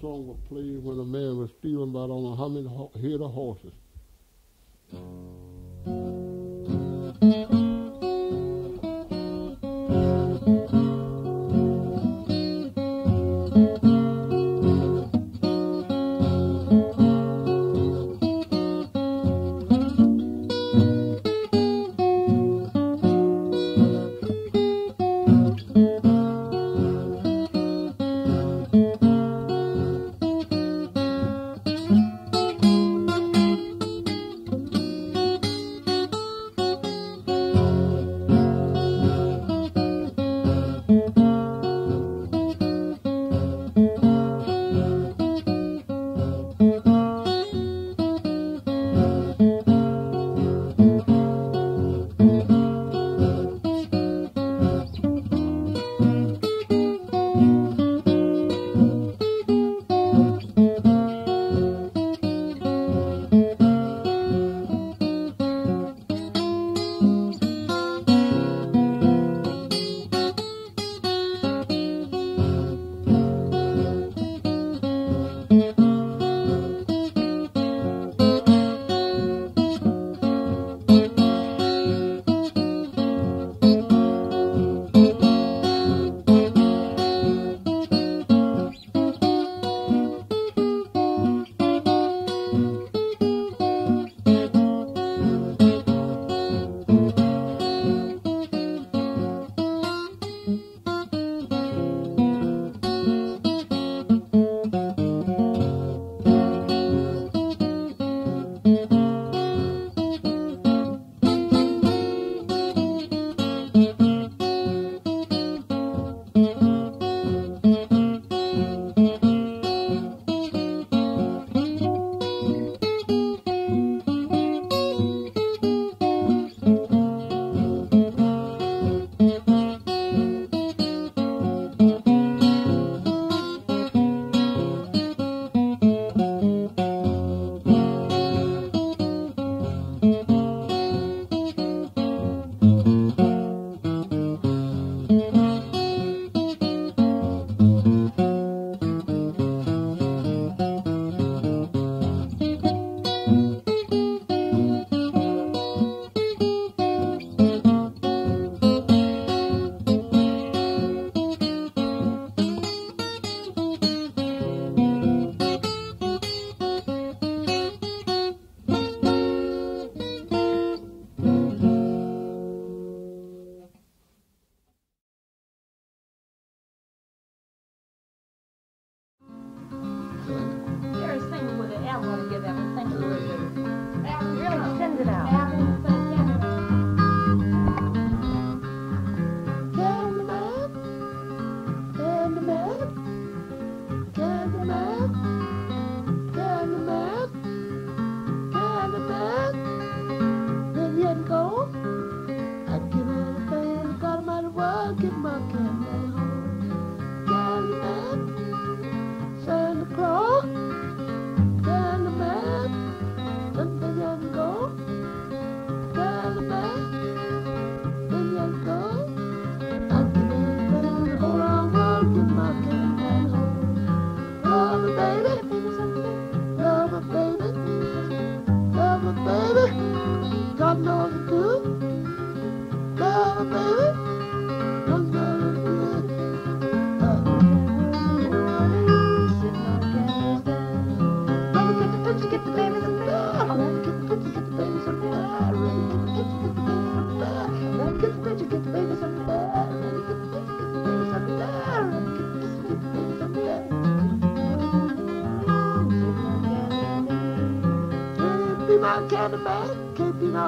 song would play when a man was stealing about I don't know how many head of horses.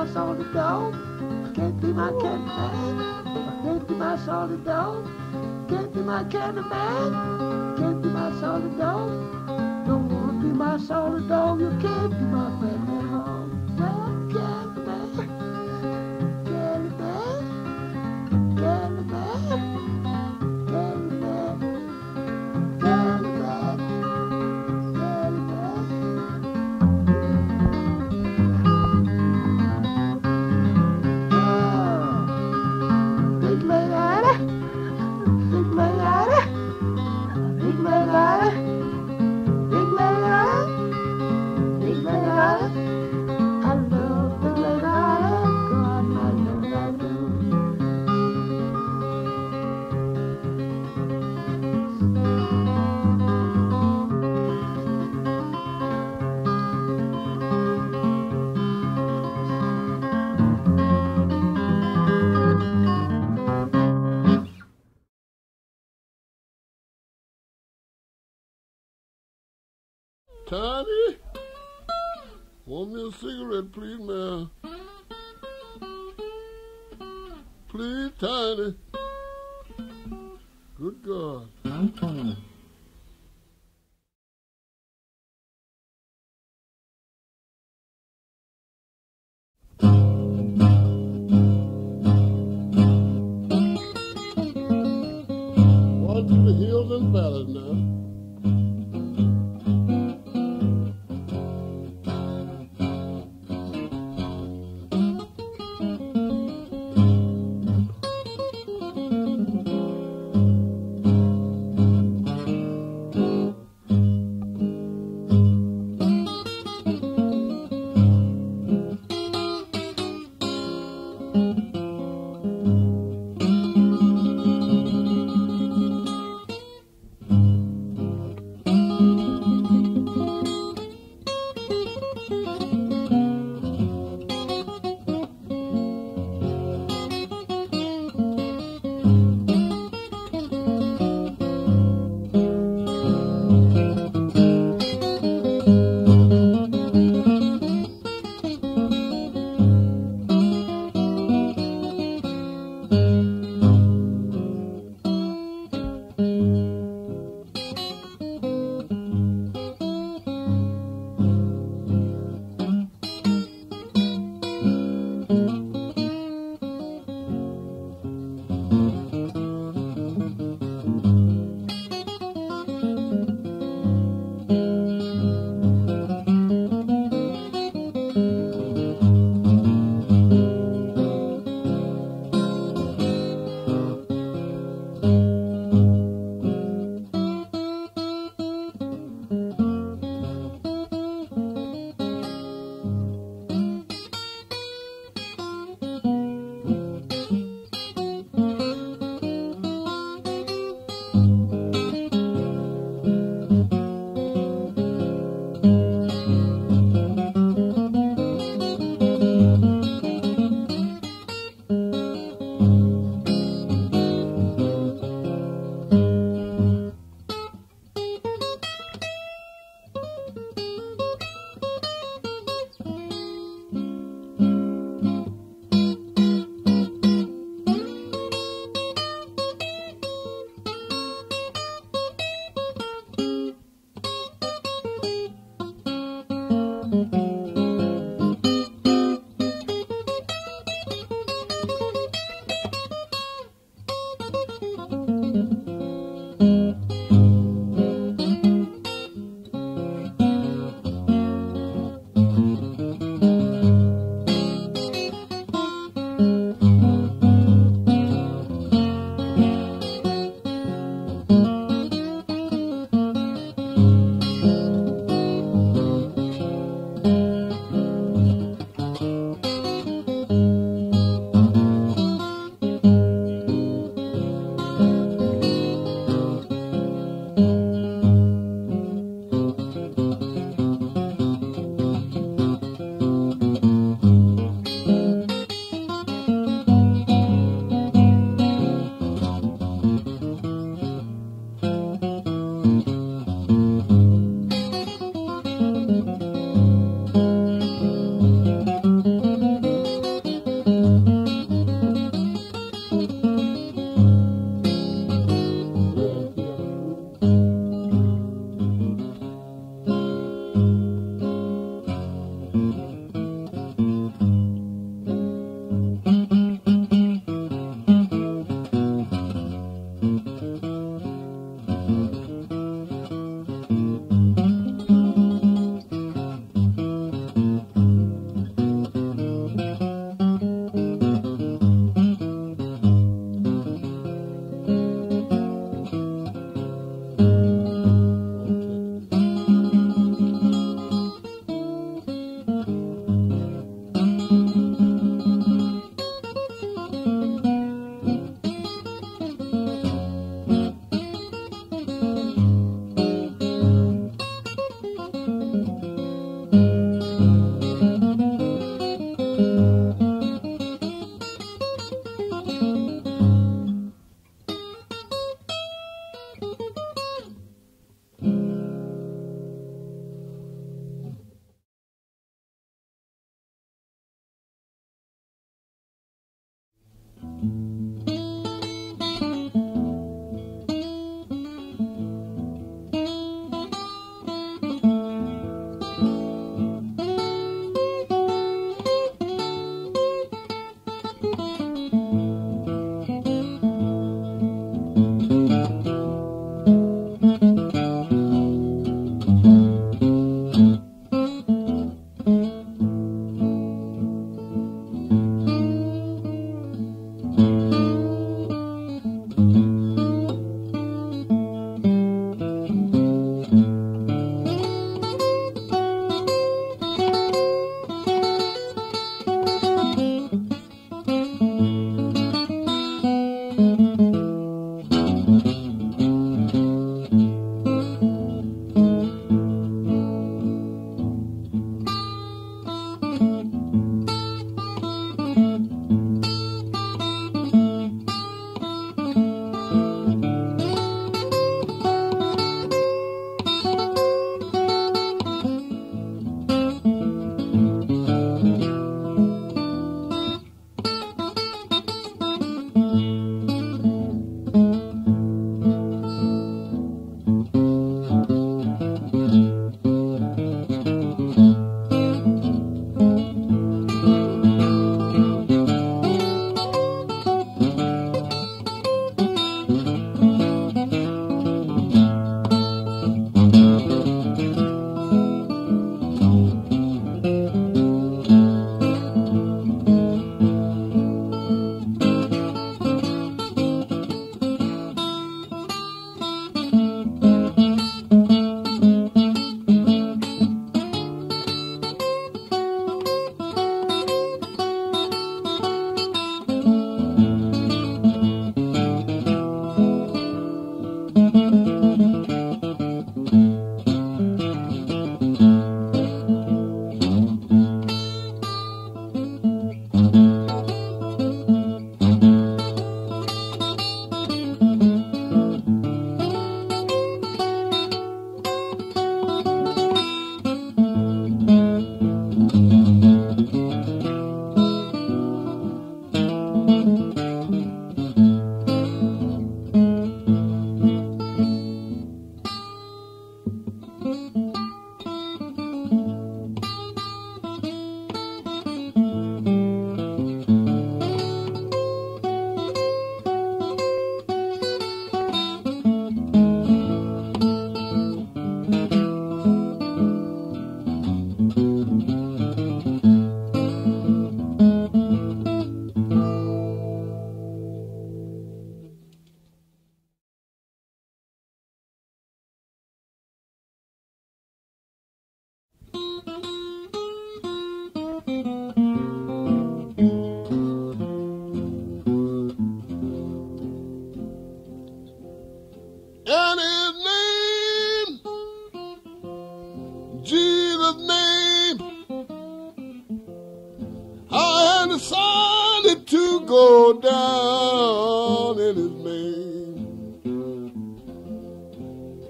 my solid dog. Can't be my candy man. Can't be my solid dog. Can't be my candy man. Can't be my solid dog. Don't wanna be my solid dog. You can't me a cigarette, please, man. Please, Tiny. Good God. One to the hills and valleys now.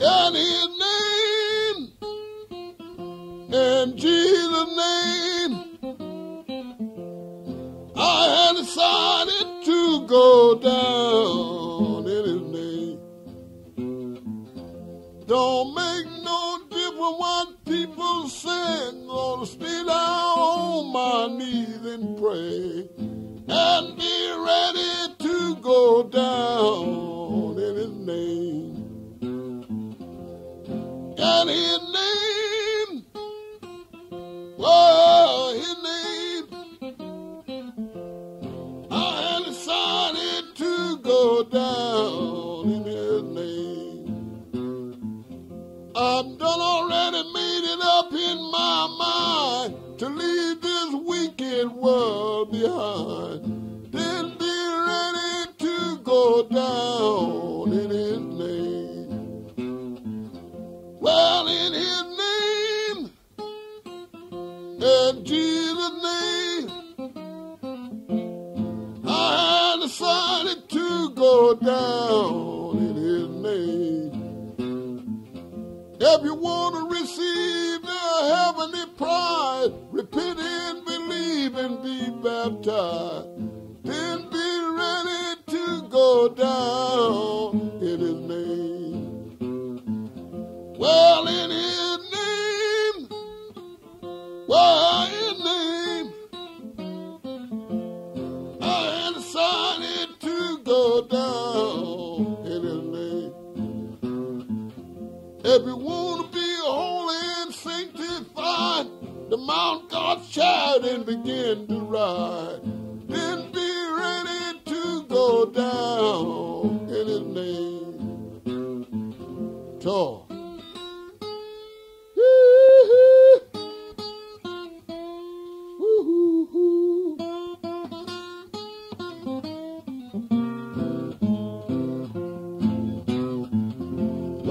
In his name, in Jesus' name,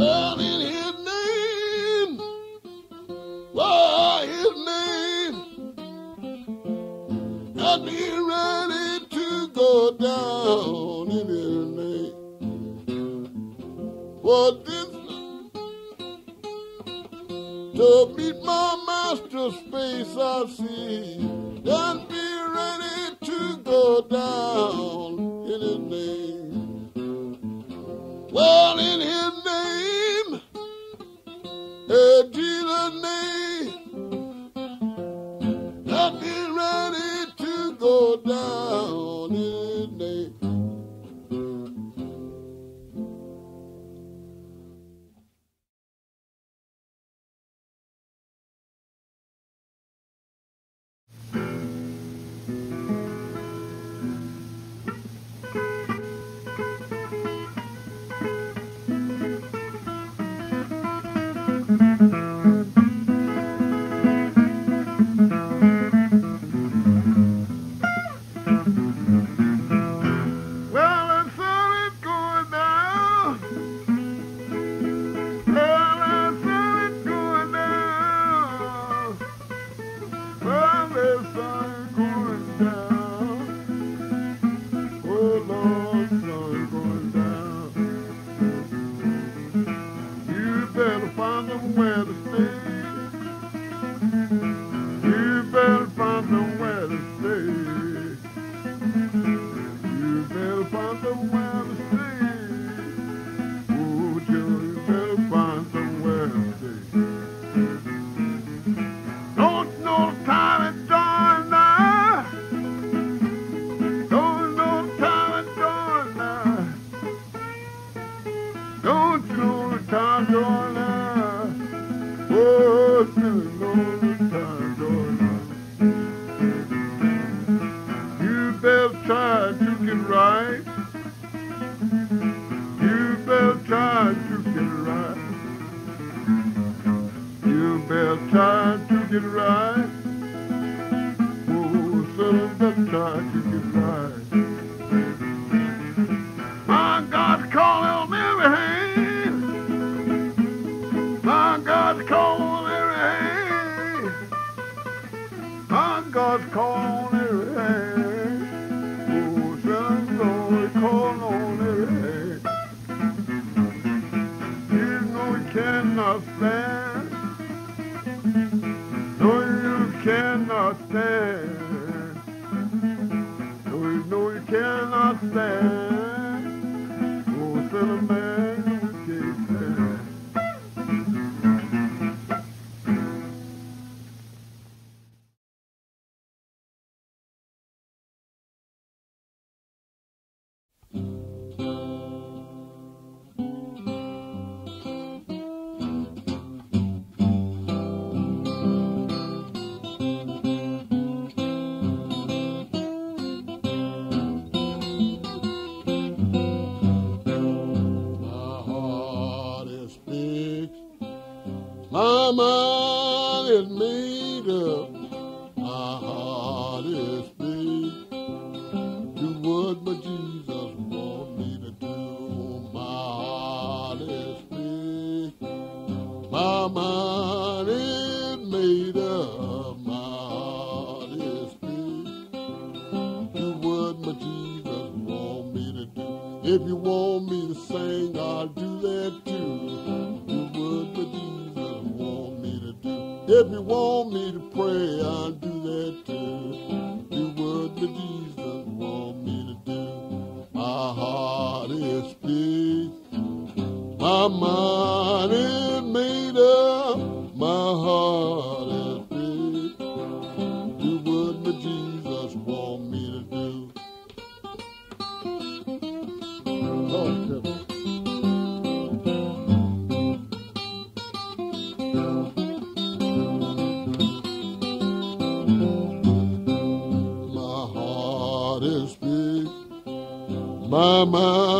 Well, get right. My heart is big, my mind.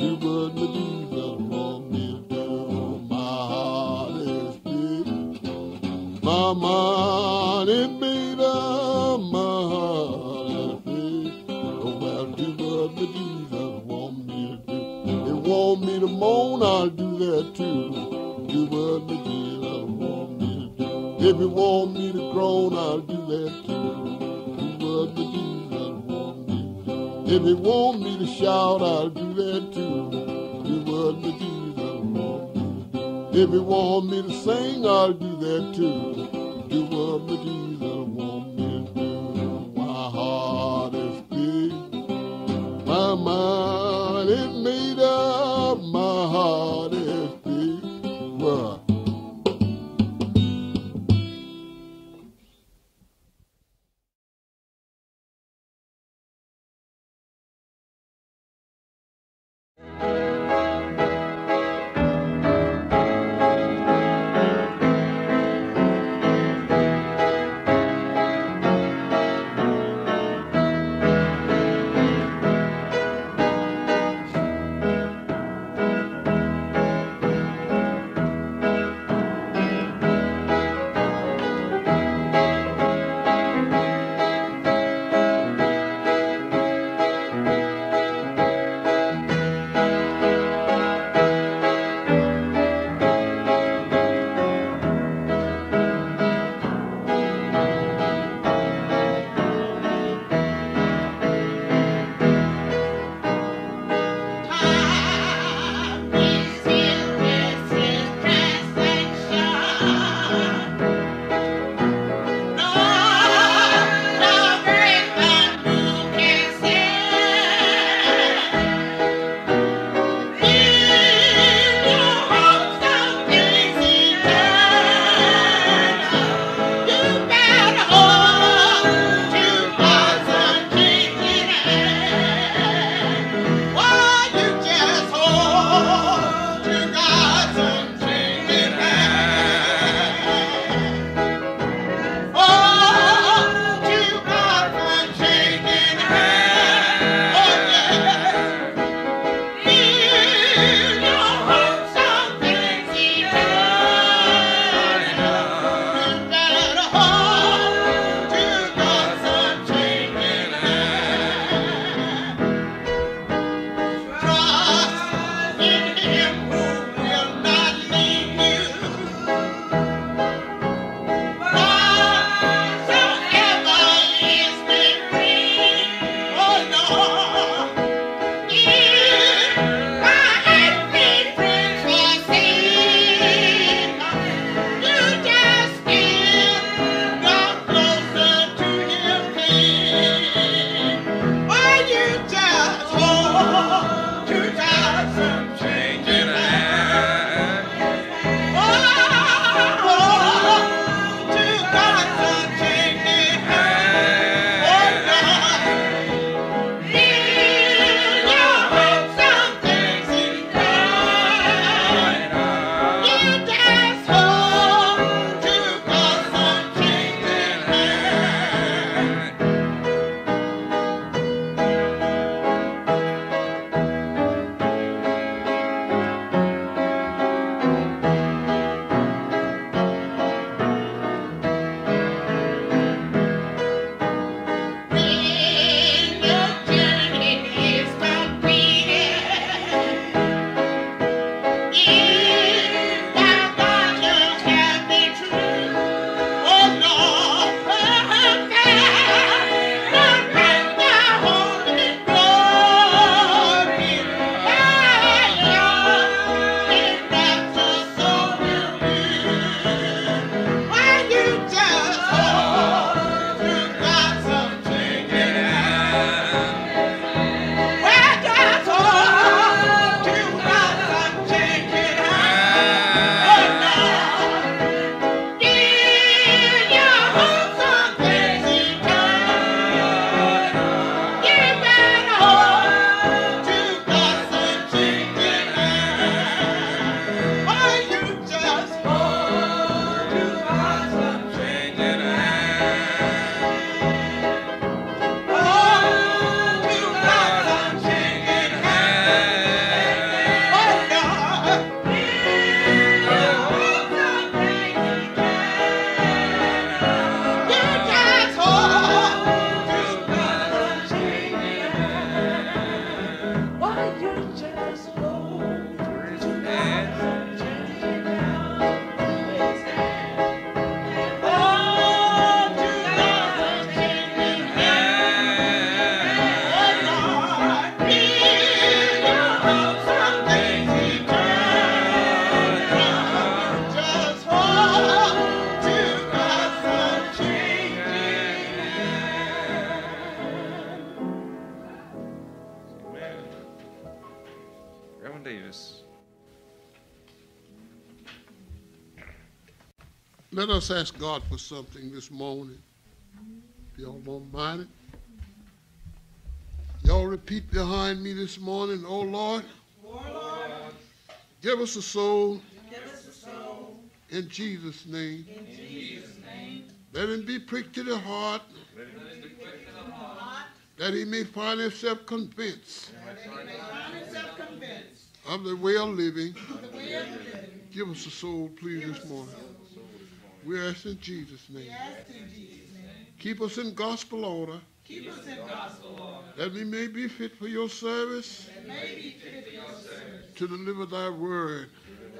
do what my Jesus want me to do. My heart is filled. My mind is beat. My heart is filled. Do what my Jesus want me to do. Want me to moan, I'll do that too. Do what my Jesus want me to do. If you want me to groan, I'll do that too. Do what my Jesus want me to do. If you want me to shout, I'll do that too. You want me to do the wrong. If you want me to sing, I'll do that too. Us ask God for something this morning. If y'all don't mind it. Y'all repeat behind me this morning, oh Lord. Give us a soul. In Jesus' name. Let him be pricked to the heart. That he may find himself convinced of the way of living. Give us a soul, please, this morning. We ask in Jesus' name. In Jesus name. Keep us in gospel order. Keep us in gospel order. That we may be fit for your service. May be fit for Your service. To deliver thy word.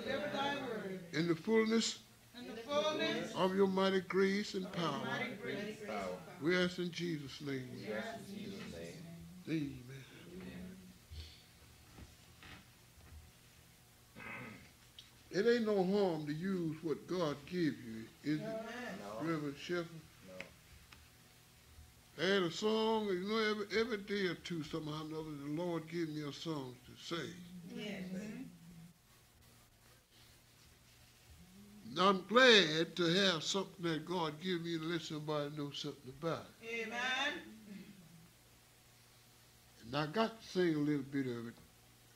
Deliver Thy word. In the fullness In the fullness of your mighty grace and power. Grace. We ask in Jesus' name. Amen. It ain't no harm to use what God give you, is it, Reverend Shepherd? I had a song, you know, every, every day or two, somehow or another, the Lord give me a song to say. And I'm glad to have something that God give me to let somebody know something about it. And I got to sing a little bit of it.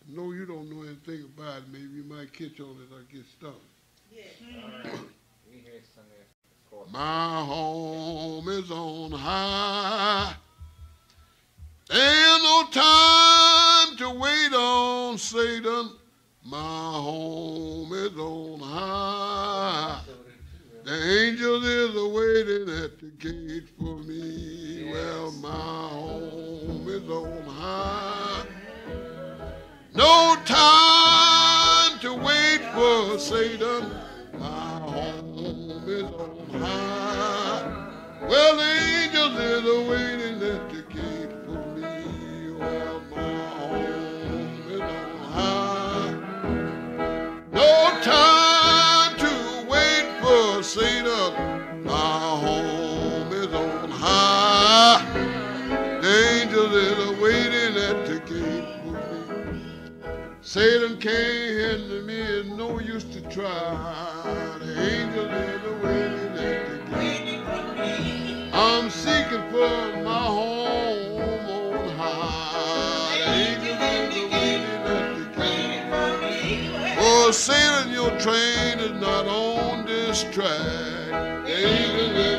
Know you don't know anything about it. Maybe you might catch on as I get started. We hear. My home is on high. Ain't no time to wait on Satan. My home is on high. The angel is awaiting at the gate for me. Well, my home is on high. No time to wait for Satan. My home is on high. Well, angels is awaiting at the Satan can't hinder me, it's no use to try. The angel is awaiting at the gate. I'm seeking for my home on high. The angel is awaiting at the gate. Oh, Satan, your train is not on this track. The angel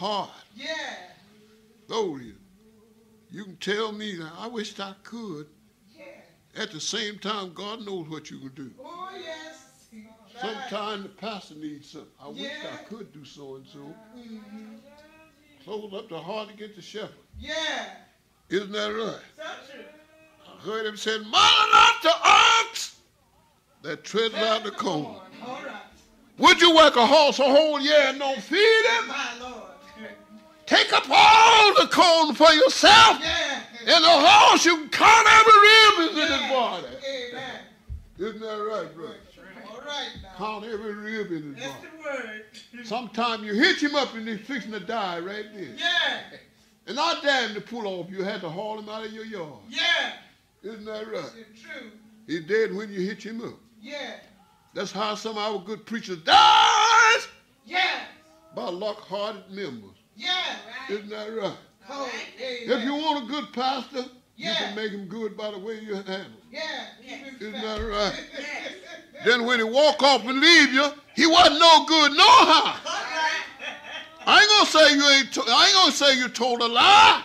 heart. Yeah. Glory. you. Can tell me that I wish I could. Yeah. At the same time, God knows what you can do. Oh, yes. Right. Sometimes the pastor needs something. I wish Yeah. I could do so and so. Mhm. Close up the heart to get the shepherd. Yeah. Isn't that right? True. I heard him say, Mother not the ox that treads out the corn. All right. Would you work a horse a whole year and don't feed him? Take up all the corn for yourself. Yeah. And the horse, you count every rib is in his Yeah. body. Amen. Isn't that right, brother? All right now. Count every rib in his That's body. the word. Sometime you hit him up and he's fixing to die right there. Yeah. And I dare him to pull off. You had to haul him out of your yard. Yeah. Isn't that right? It's true. He's dead when you hit him up. Yeah. That's how some of our good preachers dies Yeah. by lock-hearted members. Yeah. Isn't that right? Oh, If you want a good pastor, you can make him good by the way you handle him. Yeah. It Isn't that right? Then when he walk off and leave you, he wasn't no good no how. Right. I ain't gonna say you ain't. To- I ain't gonna say you told a lie.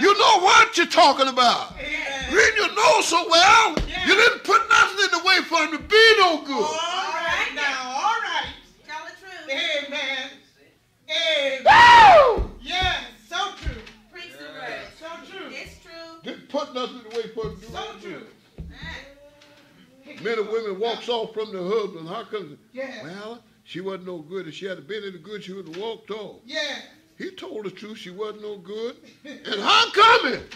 You know what you're talking about. Amen. Reading your nose so well, Yeah. you didn't put nothing in the way for him to be no good. All right now. All right. Tell the truth. Amen. Amen. Woo! Yes. So true. Preach the word. So true. It's true. Didn't put nothing in the way for him do So true. good. Men and women walks off from the husband. How come? Yeah. Well, she wasn't no good. If she had been any good, she would have walked off. Yeah. He told the truth. She wasn't no good. And how come it?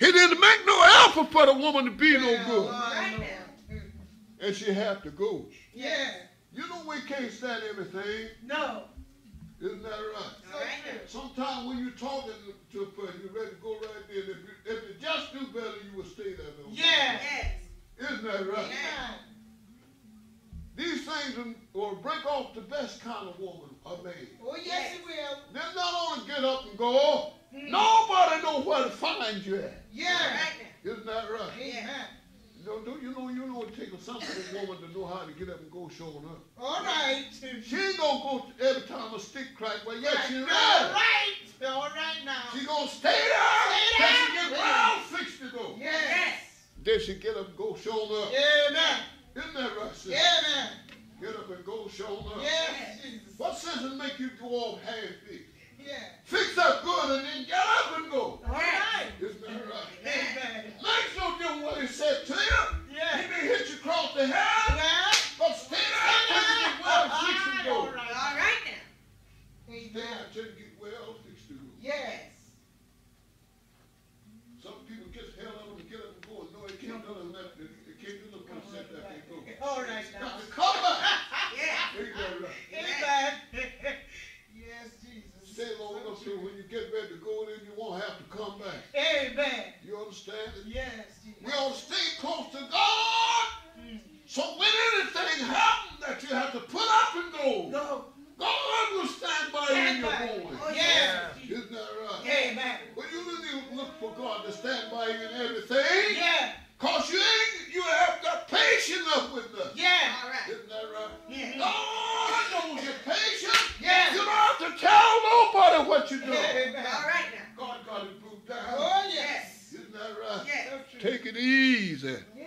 He didn't make no effort for the woman to be no good. Right now. And she had to go. Yeah. You know we can't stand everything. No. Isn't that right? So. Sometimes when you're talking to a person, you're ready to go right there. And if you, if you just do better, you will stay there. no. Yeah. Yes. Isn't that right? Amen. These things will break off the best kind of woman or man. Oh, yes, it will. They're not only get up and go, hmm. nobody know where to find you at. Yeah. Right. Isn't that right? Amen. You know, do you know you know it takes a sensitive woman to know how to get up and go showing up. All right. She ain't gonna go every time a stick crack, but yes, she All ready. right. All right now. She gonna stay there Stay till there. she get well fixed to go. Yes. Yes. Then she get up and go showing up. Amen. Isn't that right, sis? Amen. Get up and go showing up. Yes, What sense it make you go off half fixed? Yeah. Fix up good and then get up and go. All right. Isn't that right? Amen. Makes no difference what he said to you. Yeah. He may hit you across the head, Well, but stay there till you get well fixed to go. all All right. right now. Stay Amen. there till you get well fixed to go. Yes. Some people get hell up and get up and go and know they can't do nothing left. They can't do nothing but sit there and go. All right now. Got to come back. Yeah. Ain't that right? Amen. yes, Jesus. Stay long enough so when you get ready to go, then you won't have to come back. Amen. You understand it? Yes, Jesus. We ought to stay close to God. So when anything happens that you have to put up and go, Go. God will stand by you when Stand you're by. going. Oh, yeah. Isn't that right? Amen. But you really look for God to stand by you in everything. Yeah. Cause you ain't, you have got patience up with us. Yeah. All right. Isn't that right? Yeah. God knows you're patient. Yeah. You don't have to tell nobody what you're doing. Amen. All right now. God got it moved down. Oh, yes. Isn't that right? Yes. So true. Take it easy. Yeah.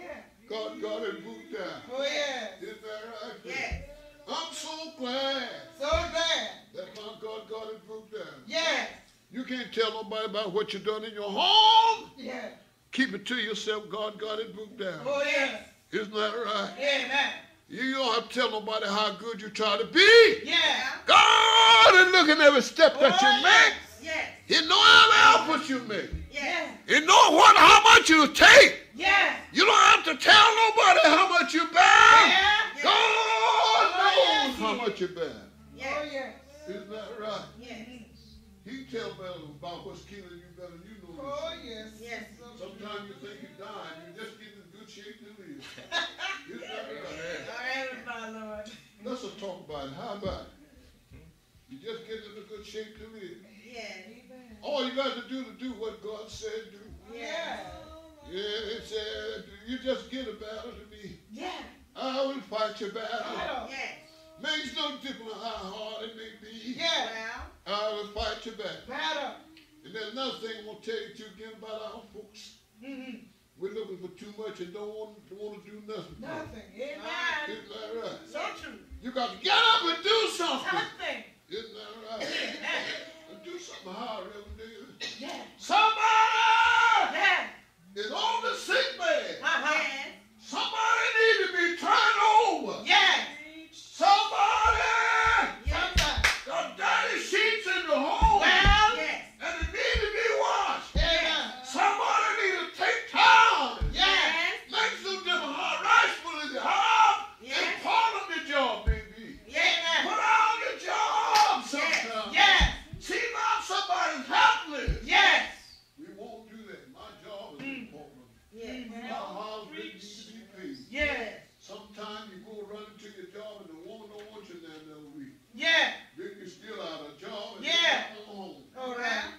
God got it moved down. Oh, yes. Isn't that right? Yes. I'm so glad So glad. that my God got it moved down. Yes. You can't tell nobody about what you done in your home. Yeah. Keep it to yourself. God got it booked down. Oh, yes. Isn't that right? Amen. You don't have to tell nobody how good you try to be. Yeah. God is looking every step that you Oh, make. Yes. He know every effort you make. Yes. He know what how much you take. Yes. You don't have to tell nobody how much you bear. Yeah. God Oh, knows how much you bear. Oh, yes. Isn't that right? Yes. He tell better about what's killing you better than you know. Oh, yourself. yes. Yes. Sometimes you think you're dying, you're just getting in good shape to live. Isn't that right? All right, my Lord. Let's just talk about it. How about it? You just get in a good shape to live. Yes. All you got to do to do what God said do. Yes. Yeah, it said you just get a battle to me. Yeah. I will fight your battle. Yes. Makes no difference how hard it may be. Yes. I will fight your battle. Battle. And there's another thing I want to tell you to again about our folks. Mm-hmm. We're looking for too much and don't want, don't want to do nothing. Nothing. Amen. Isn't that right? So true. You got to get up and do something. Something. Isn't that right? and do something hard, Reverend. Yes. Somebody Yes. is on the sick bed. Uh-huh. Somebody need to be turned over. Yes. Somebody Sometimes. got dirty sheets in the home. Well. Yes. And it need to be washed. Amen. Somebody need to take time. Yes. Makes no difference how rightful is it, how Yes. important the job may be. Amen. Put out your job Yes. sometimes. Yes. See now somebody's helpless. Yes. We won't do that. My job is important. Yes. My house rent needs to be paid. Yes. Sometimes you go run to your job and the woman don't want you there another week. Yes. Then you're still out of job and Yeah. you're not home. All right.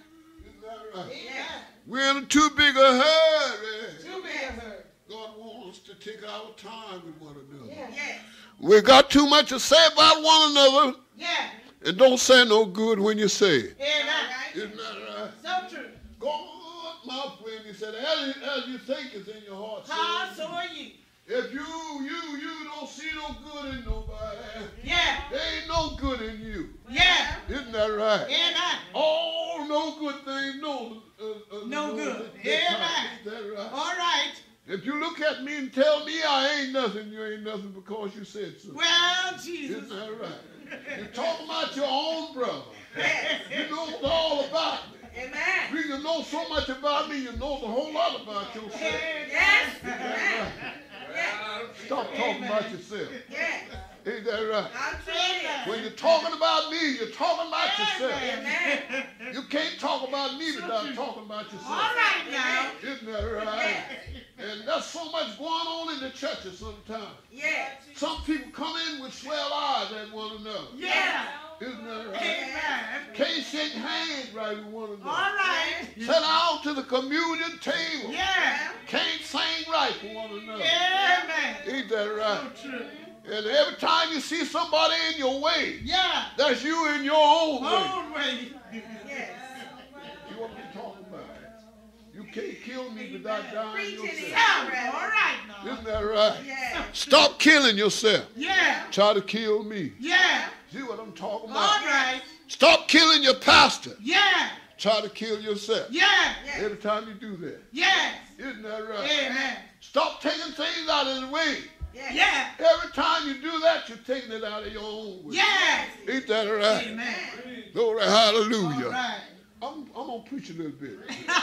Isn't that right? Yes. We're in too big a hurry. Too big of her. God wants us to take our time with one another. Yes. Yes. We got too much to say about one another, Yes. and don't say no good when you say it. Amen. Isn't that right? So true. God, my friend, he said, as, as you think is in your heart. How so it. are you? If you, you, you don't see no good in nobody, Yeah. there ain't no good in you. Yeah. Isn't that right? Amen. All no good things, no. Uh, uh, No good. Yeah, that time. Isn't that right? All right. If you look at me and tell me I ain't nothing, you ain't nothing because you said so. Well, Jesus. Isn't that right? You're talking about your own brother. Yes. You know all about me. Amen. You know so much about me, you know a whole lot about yourself. Yes. Isn't? Stop talking about yourself. Yes. Ain't that right? I'm. When you're talking about me, you're talking about yourself. Amen. You can't talk about me without talking about yourself. right now. Isn't that right? And there's so much going on in the churches sometimes. Yeah. Some people come in with swell eyes at one another. Yeah. Isn't that right? Amen. Can't shake hands right with one All another. All right. Sit down to the communion table. Yeah. Can't sing right for one another. Amen. Ain't that right? So True. And every time you see somebody in your way, Yeah. that's you in your own way. Own way. Yes. You what I'm talking about? You can't kill me without dying Preaching yourself. Yeah. All right now. Isn't that right? Yeah. Stop killing yourself. Yeah. Try to kill me. Yeah. See what I'm talking about? right. Stop killing your pastor. Yeah. Try to kill yourself. Yeah. Every time you do that. Yes. Isn't that right? Amen. Stop taking things out of the way. Yeah. Every time you do that, you're taking it out of your own way. Yes. Ain't that right? Amen. Glory, All hallelujah. right. I'm, I'm going to preach a little bit. All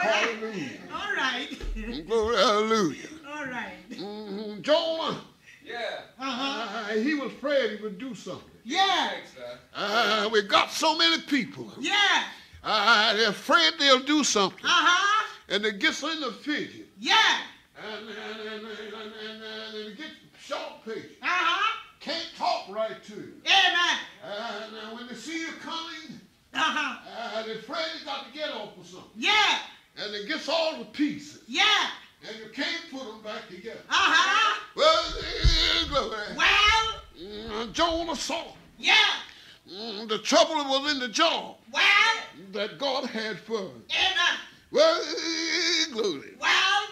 Hallelujah. right. Glory, hallelujah. All right. hmm Jonah, Yeah. Uh-huh. uh, he was afraid he would do something. Yeah. Thanks, sir. Uh, we got so many people. Yeah. Uh, they're afraid they'll do something. Uh-huh. And it gets in the fidget. Yeah. And, and, and, and, and, and, and it gets short pages. Uh-huh. Can't talk right to you. Amen. And uh, when they see you coming, Uh-huh. uh, they're afraid they got to get off or something. Yeah. And it gets all the pieces. Yeah. And you can't put them back together. Uh-huh. Well. Well. Mm, Jonah saw. Yeah. Mm, the trouble was in the job Well. that God had for. Amen. Well, glory. Well,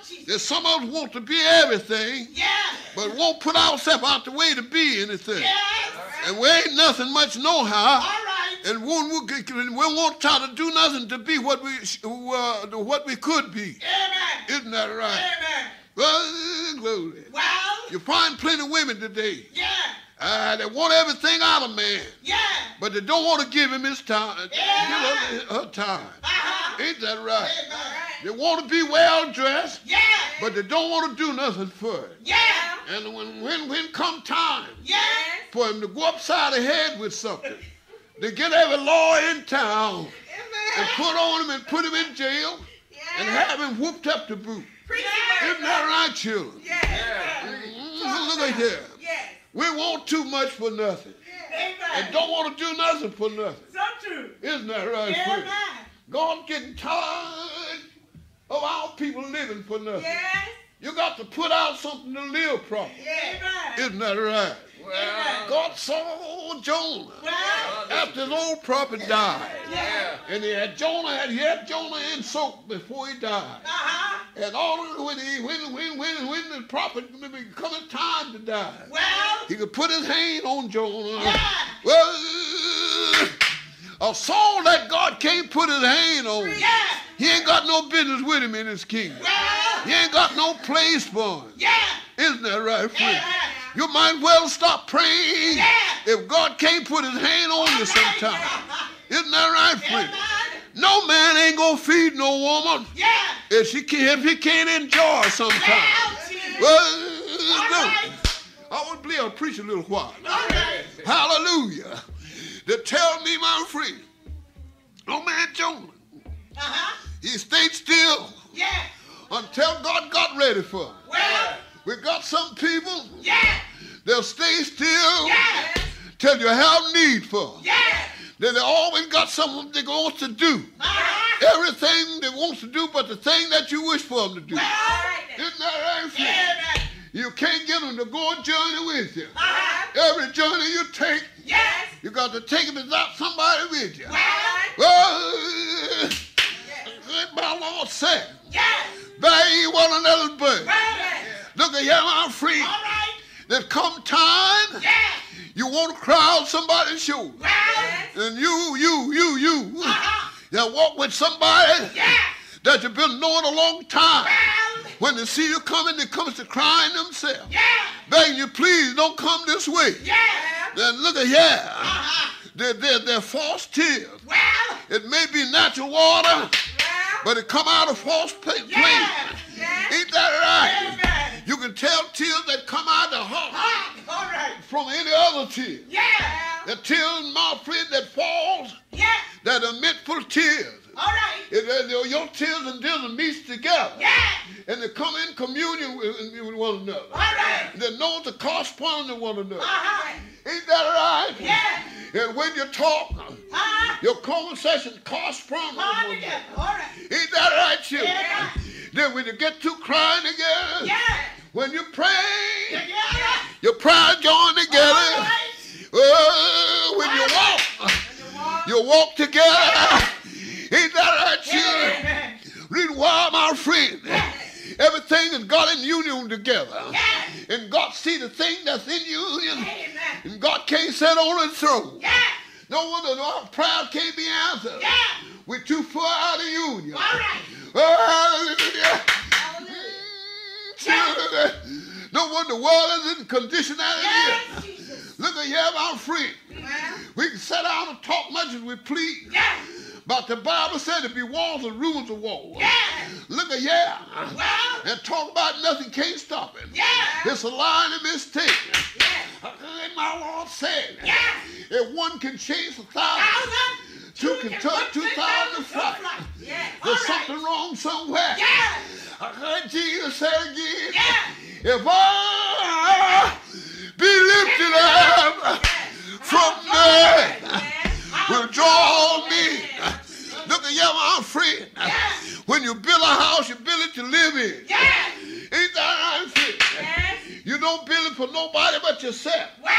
Jesus. There's some of us want to be everything, Yeah. but won't put ourselves out the way to be anything. Yes. And we ain't nothing much know-how. right. And won't, we, we won't try to do nothing to be what we uh, what we could be. Amen. Isn't that right? Amen. Well, glory. Well, You find plenty of women today. yeah, Uh, they want everything out of man, yeah. but they don't want to give him his time. Yeah. Give her her time. Uh-huh. Ain't that right? Amen. They want to be well dressed, Yeah. but they don't want to do nothing for it. Yeah. And when when when come time yeah. for him to go upside the head with something, they get every law in town Amen. and put on him and put him in jail yeah. and have him whooped up to boot. Preach Isn't that right, children? Yeah. Mm, Look at here. Yes. We want too much for nothing and Amen. don't want to do nothing for nothing. So true. Isn't that right? Amen. God's getting tired of our people living for nothing. Yes. You got to put out something to live properly. Amen. Isn't that right? Amen. God saw Jonah Well, after his old prophet died. yeah. And he had Jonah had he had Jonah in soak before he died. Uh-huh. And all when he when when when when the prophet coming time to die, Well, he could put his hand on Jonah. yeah. Well, a soul that God can't put his hand on, Yeah. he ain't got no business with him in his kingdom. Well, He ain't got no place for him. yeah. Isn't that right, friend? Amen. You might well stop praying Yeah. if God can't put his hand on you sometime. Isn't that right, friend? No man ain't gonna feed no woman Yeah. if she can if he can't enjoy sometime. Well, Well, All no. right. I would believe I'll preach a little while. Right. Hallelujah. To tell me, my friend, no man Jonah, Uh-huh. he stayed still Yeah. until God got ready for him. Well, We got some people, yeah. they'll stay still Yeah. till you have need for. Yeah. Then they always got something they want to do. Uh-huh. Everything they want to do but the thing that you wish for them to do. Well, Isn't that right? Amen. You can't get them to go a journey with you. Uh-huh. Every journey you take, Yes. you got to take it without somebody with you. Well, Well, my Lord said, yes. one another's burden. Well, Look at here, my friend. all right. There's come time Yeah. you want to crowd somebody's shoulder. Well, And you, you, you, you, uh-huh. you walk with somebody Yeah. that you've been knowing a long time. Well, When they see you coming, they comes to crying themselves. yeah. Begging you, please don't come this way. Yeah. Then look at here. Uh-huh. They're, they're, they're false tears. Well, It may be natural water. But it come out of false pla- Yeah. places. Yeah. Ain't that right? Amen. You can tell tears that come out of the heart Ah, all right. from any other tear. Yeah. The tears, my friend, that falls, Yeah. That are meant for tears. All right. Uh, your tears and tears meets together. Yeah. And they come in communion with, with one another. All right. They know to correspond to one another. Uh-huh. Ain't that right? Yeah. And when you talk, Uh-huh. your conversation corresponds All one another. All right. Ain't that right, children? Yeah. Then when you get to crying together, Yeah. when you pray, Together. your pride join All together. right. Oh, when you walk, you walk together. Ain't that right, children? Why, my friend, everything is got in union together. And God see the thing that's in union. And God can't sit on his throne. No wonder our prayer can't be answered. We're too far out of union. All right. Oh, hallelujah. Hallelujah. No wonder the world is in condition that it Yes, Look at here, our friend. Well, We can sit down and talk much as we please. yeah. But the Bible said it be walls and ruins of walls. Yeah. Look at here. Well, And talk about nothing can't stop it. yeah. It's a lie and a mistake. Yeah. And my Lord said, Yeah. if one can chase a thousand, Thousand. Two can touch two thousand flight. All There's right. something wrong somewhere. Yeah. I heard Jesus say again, Yeah. if I be lifted up from there, will draw me. Look at you, my friend. When you build a house, you build it to live in. Yeah. Ain't that right, friend? Yes. You don't build it for nobody but yourself. Well.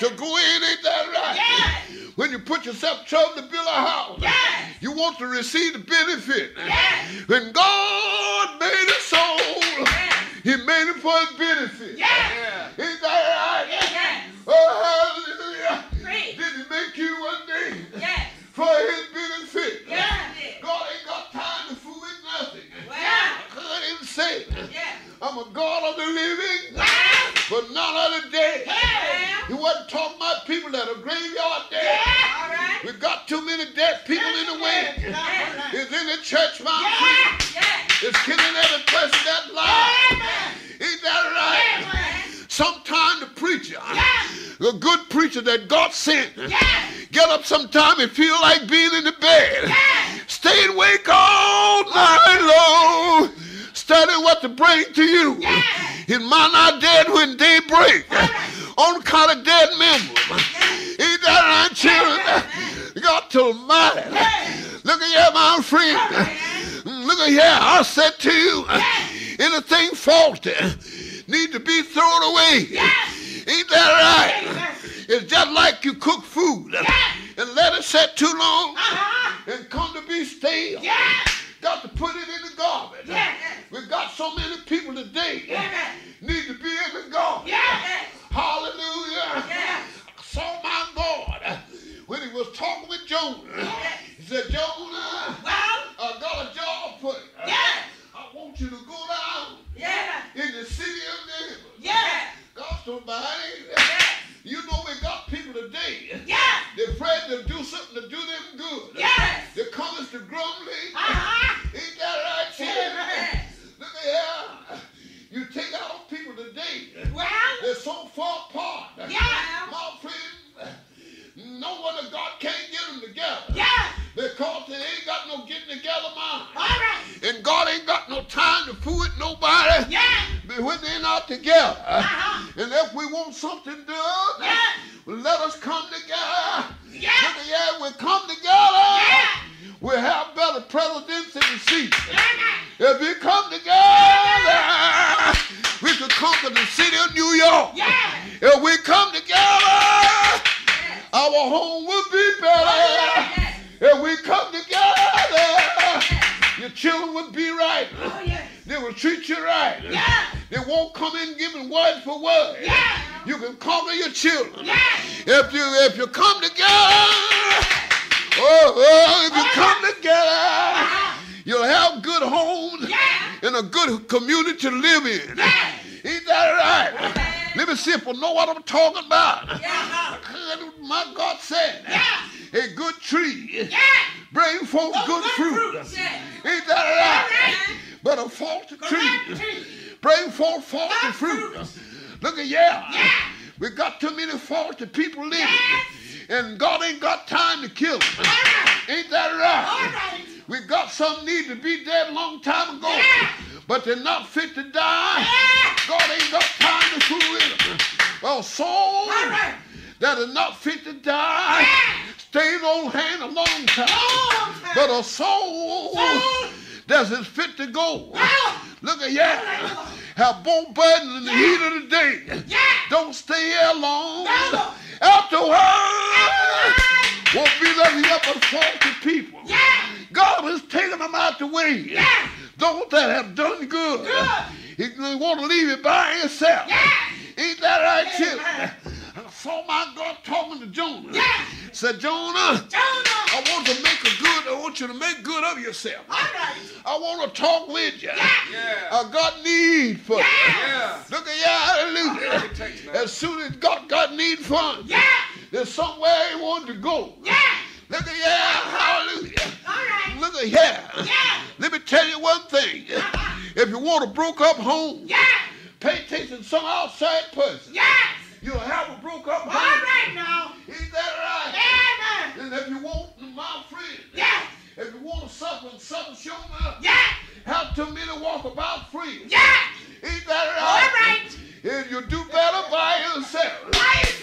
To go in, ain't that right? Yeah. When you put yourself trouble to build a house, Yeah. you want to receive the benefit. Yeah. When God made a soul, He made it for His benefit. Yeah. Ain't that right? Yes. Oh, hallelujah. Free. Did He make you one day? Yes. But none of the day. Yeah. He wasn't talking about people that our home will be better. Yeah. If we come together, your children will be right. Oh, yeah. They will treat you right. Yeah. They won't come in giving word for word. Yeah. You can conquer your children. Yeah. If you if you come together, oh, oh if you come together, uh-huh. you'll have good homes and a good community to live in. Ain't that right? Let me see if I know what I'm talking about. Yeah. My God said, Yeah. a good tree Yeah. bring forth Oh, good fruit. Yeah. Ain't that right? But a faulty tree tree. bring forth faulty Good fruit. fruit. Look at yeah. Yeah. We got too many faulty people living. Yes. And God ain't got time to kill them. Right. Ain't that All right? We got some need to be dead a long time ago. Yeah. But they're not fit to die. Yeah. God ain't got time to fool with them. Well, soul All right. that are not fit to die Yeah. stays on hand a long time. Long time. But a soul Soul. that is fit to go. Well. Look at yeah. Have both burden in the heat of the day. Don't stay here long. No. Afterwards, won't be nothing up but faulty people. Yeah. God has taken them out the way. Yeah. Those that have done good. Good. He they want to leave it by himself. Yeah. Ain't that right, Amen. children? I saw my God talking to Jonah. Yeah. Said, Jonah, Jonah. I want to make a good, I want you to make good of yourself. All right. I want to talk with you. Yeah. I got need for you. Yeah. Look at you, hallelujah. It takes. As soon as God got need for him, Yeah. there's somewhere he wanted to go. Yeah. Look at you, hallelujah. All right. Look at here. Yeah. Let me tell you one thing. Uh-huh. If you want a broke up home, Yeah. pay attention to some outside person. Yes. You'll have a broke up All home. right now. Is that right? Amen. And if you want, my friend, Yes. if you want to suffer and suffer show up, Yeah. to me to walk about free. Yeah. Is that right? All right? And you do better by yourself. Why is